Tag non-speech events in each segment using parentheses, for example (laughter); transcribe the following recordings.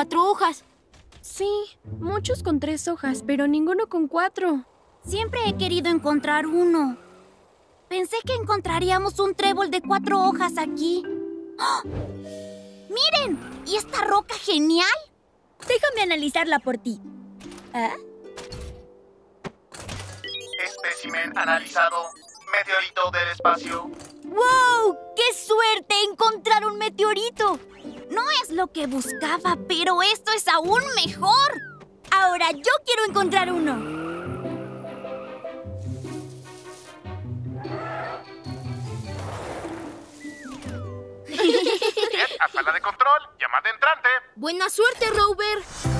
cuatro hojas. Sí, muchos con tres hojas, pero ninguno con cuatro. Siempre he querido encontrar uno. Pensé que encontraríamos un trébol de cuatro hojas aquí. ¡Ah! ¡Miren! ¿Y esta roca genial? Déjame analizarla por ti. ¿Ah? Espécimen analizado. Meteorito del espacio. ¡Wow! ¡Qué suerte encontrar un meteorito! No es lo que buscaba, pero esto es aún mejor. Ahora yo quiero encontrar uno. (laughs) Sala de control. Llamada entrante. Buena suerte, Rover.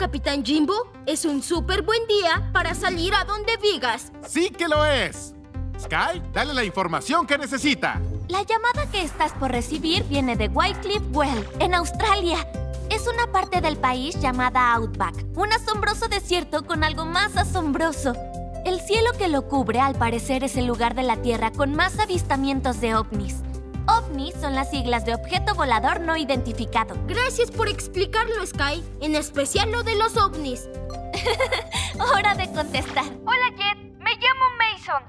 Capitán Jimbo. Es un súper buen día para salir a donde digas. Sí que lo es. Sky, dale la información que necesita. La llamada que estás por recibir viene de Wycliffe Well, en Australia. Es una parte del país llamada Outback, un asombroso desierto con algo más asombroso. El cielo que lo cubre al parecer es el lugar de la Tierra con más avistamientos de ovnis. Son las siglas de objeto volador no identificado. Gracias por explicarlo, Sky. En especial lo de los ovnis. (laughs) Hora de contestar. Hola, Jet. Me llamo Mason.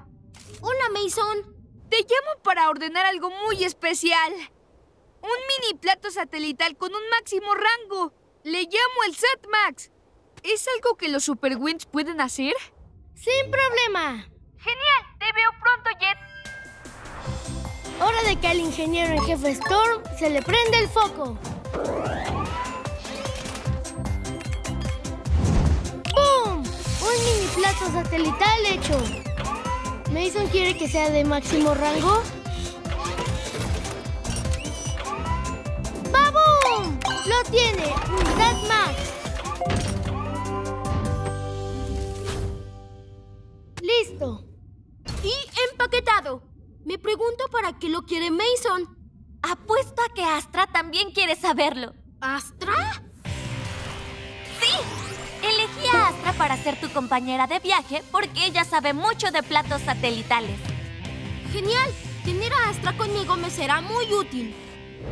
Hola, Mason. Te llamo para ordenar algo muy especial. Un mini plato satelital con un máximo rango. Le llamo el SatMax. ¿Es algo que los Super Winds pueden hacer? Sin problema. Genial. Te veo pronto, Jet. Hora de que al ingeniero en jefe Storm se le prenda el foco. ¡Boom! Un mini plato satelital hecho. ¿Mason quiere que sea de máximo rango? ¡Babum! ¡Lo tiene! ¡Un SatMax! Me pregunto para qué lo quiere Mason. Apuesto a que Astra también quiere saberlo. ¿Astra? ¡Sí! Elegí a Astra para ser tu compañera de viaje porque ella sabe mucho de platos satelitales. Genial. Tener a Astra conmigo me será muy útil.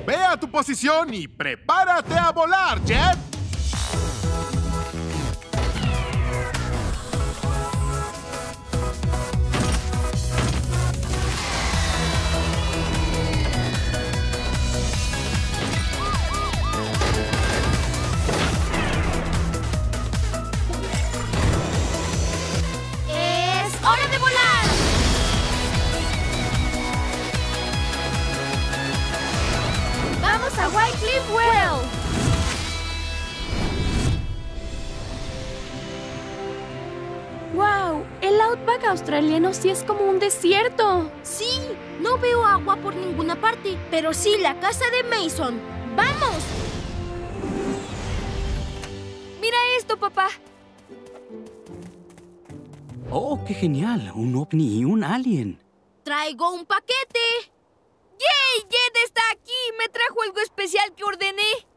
Ve a tu posición y prepárate a volar, Jet. Hora de volar! ¡Vamos a Wycliffe Well! ¡Wow! El Outback australiano sí es como un desierto. Sí, no veo agua por ninguna parte, pero sí la casa de Mason. ¡Vamos! Mira esto, papá. Oh, qué genial. Un ovni y un alien. ¡Traigo un paquete! ¡Yay! Jet está aquí. Me trajo algo especial que ordené.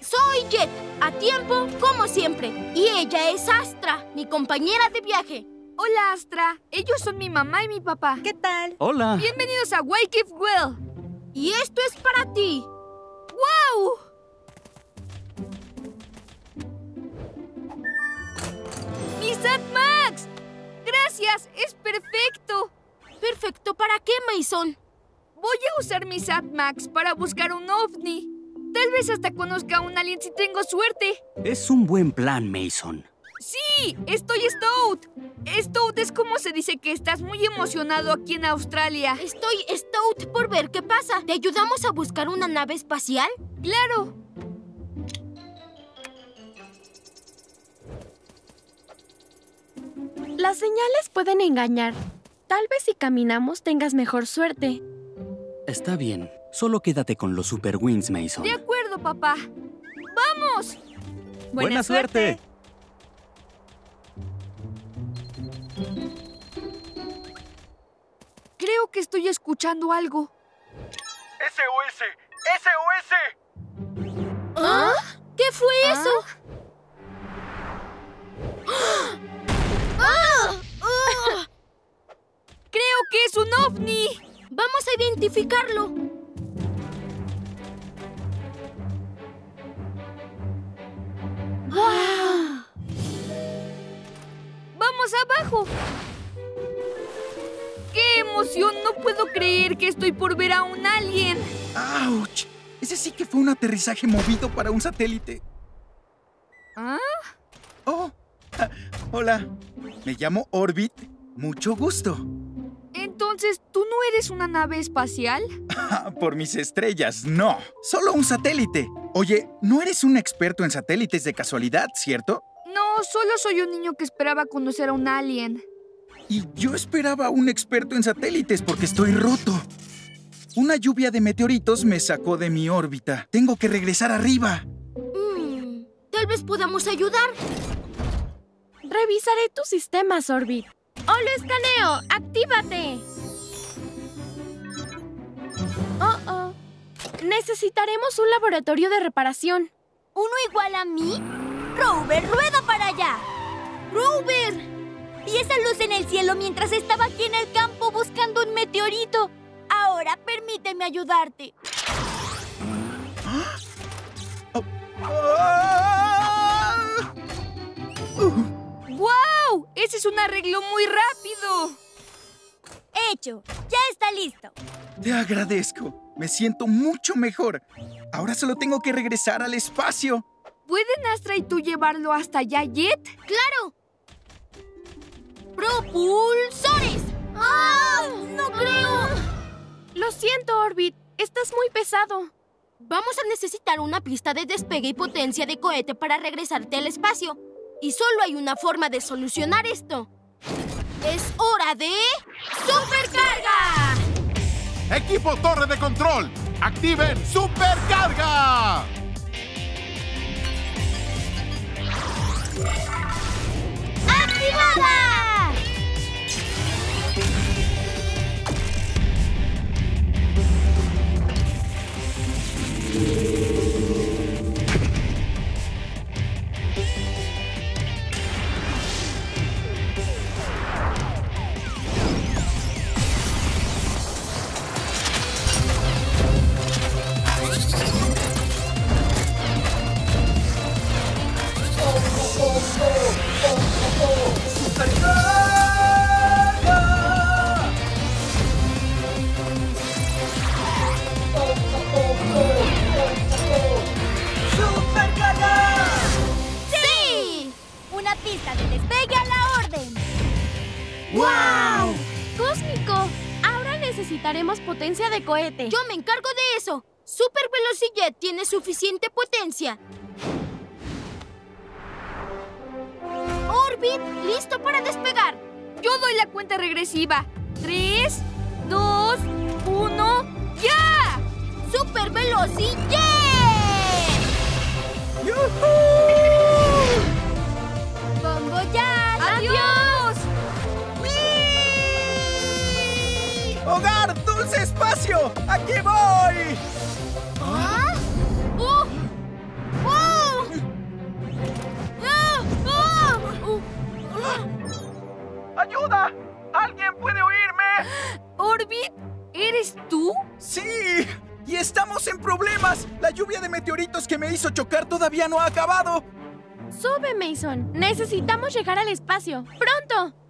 Soy Jet, a tiempo como siempre. Y ella es Astra, mi compañera de viaje. Hola, Astra. Ellos son mi mamá y mi papá. ¿Qué tal? Hola. Bienvenidos a Wycliffe Well. Y esto es para ti. ¡Wow! ¡Mi SatMax! ¡Gracias! ¡Es perfecto! ¿Perfecto para qué, Mason? Voy a usar mi SatMax para buscar un ovni. Tal vez hasta conozca a un alien si tengo suerte. Es un buen plan, Mason. ¡Sí! ¡Estoy stout! Stout es como se dice que estás muy emocionado aquí en Australia. Estoy stout por ver qué pasa. ¿Te ayudamos a buscar una nave espacial? ¡Claro! Las señales pueden engañar. Tal vez si caminamos tengas mejor suerte. Está bien. Solo quédate con los Super Wings, Mason. De acuerdo, papá. ¡Vamos! Buena, suerte. Creo que estoy escuchando algo. SOS. SOS. ¿Ah? ¿Qué fue eso? ¡Ah! ¡Ah! Que es un ovni. Vamos a identificarlo. ¡Wow! ¡Vamos abajo! ¡Qué emoción! No puedo creer que estoy por ver a un alien. ¡Auch! Ese sí que fue un aterrizaje movido para un satélite. ¿Ah? Oh, (laughs) hola. Me llamo Orbit. Mucho gusto. Entonces, ¿tú no eres una nave espacial? Ah, (laughs) Por mis estrellas, no. Solo un satélite. Oye, no eres un experto en satélites de casualidad, ¿cierto? No, solo soy un niño que esperaba conocer a un alien. Y yo esperaba a un experto en satélites porque estoy roto. Una lluvia de meteoritos me sacó de mi órbita. Tengo que regresar arriba. Mm, tal vez podamos ayudar. Revisaré tus sistemas, Orbit. ¡Holo escaneo! ¡Actívate! Necesitaremos un laboratorio de reparación. ¿Uno igual a mí? Rover, rueda para allá. ¡Rover! Vi esa luz en el cielo mientras estaba aquí en el campo buscando un meteorito. Ahora permíteme ayudarte. ¡Wow! Ese es un arreglo muy rápido. Hecho, ya está listo. Te agradezco. Me siento mucho mejor. Ahora solo tengo que regresar al espacio. ¿Pueden Astra y tú llevarlo hasta allá, Jet? ¡Claro! ¡Propulsores! ¡Ah! ¡No creo! Lo siento, Orbit. Estás muy pesado. Vamos a necesitar una pista de despegue y potencia de cohete para regresarte al espacio. Y solo hay una forma de solucionar esto. ¡Es hora de... ¡Supercarga! Equipo Torre de Control, activen Supercarga. Potencia de cohete. Yo me encargo de eso. Super Velocijet tiene suficiente potencia. Orbit, listo para despegar. Yo doy la cuenta regresiva. Tres, dos, uno, ¡ya! Super Velocijet. ¡Bombo ¡Aquí voy! ¿Ah? ¡Oh! ¡Oh! ¡Ah! ¡Ah! ¡Oh! ¡Ayuda! ¿Alguien puede oírme? Orbit, ¿eres tú? ¡Sí! ¡Y estamos en problemas! La lluvia de meteoritos que me hizo chocar todavía no ha acabado. Sube, Mason. Necesitamos llegar al espacio. ¡Pronto!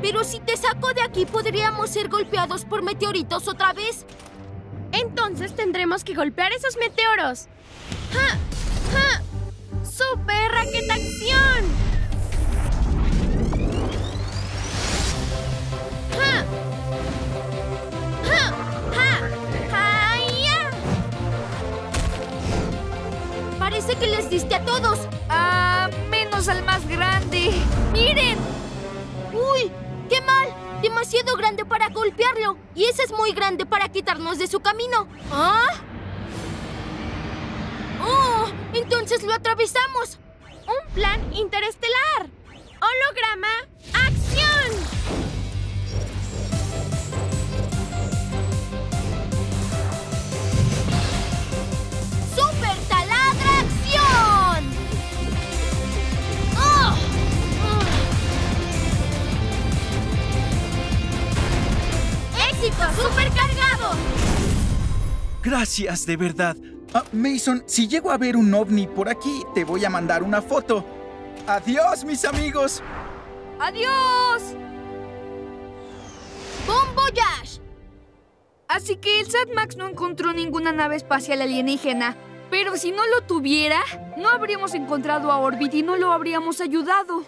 Pero si te saco de aquí, ¿podríamos ser golpeados por meteoritos otra vez? Entonces tendremos que golpear esos meteoros. ¡Ja! ¡Ja! ¡Super raqueta acción! ¡Ja! ¡Ja! ¡Ja! ¡Ja! Parece que les diste a todos. Ah, menos al más grande. ¡Miren! Demasiado grande para golpearlo. Y ese es muy grande para quitarnos de su camino. ¿Ah? ¡Oh! Entonces lo atravesamos. Un plan interestelar. Holograma, Gracias, de verdad. Ah, Mason, si llego a ver un ovni por aquí, te voy a mandar una foto. Adiós, mis amigos. ¡Adiós! ¡Bon voyage! Así que el SatMax no encontró ninguna nave espacial alienígena. Pero si no lo tuviera, no habríamos encontrado a Orbit y no lo habríamos ayudado.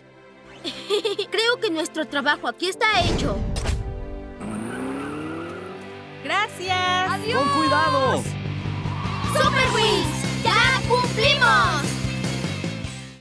(laughs) Creo que nuestro trabajo aquí está hecho. Gracias. Adiós. Con cuidado. Super Wings, ya cumplimos.